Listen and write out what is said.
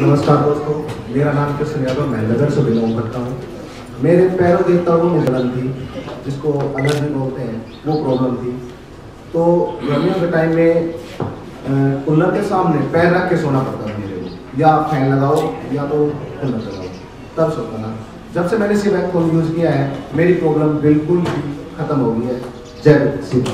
नमस्कार दोस्तों, मेरा नाम कृष्ण यादव, मैं नगर से बिलोंग करता हूँ। मेरे पैरों के तड़ों में जलन थी, जिसको एलर्जी बोलते हैं, वो प्रॉब्लम थी। तो गर्मियों के टाइम में कूलर के सामने पैर रख के सोना पड़ता था मेरे को। या फ़ैन लगाओ, या तो कूलर लगाओ तब सोता था। जब से मैंने सी बैग यूज़ किया है, मेरी प्रॉब्लम बिल्कुल खत्म हो गई है। जय शिव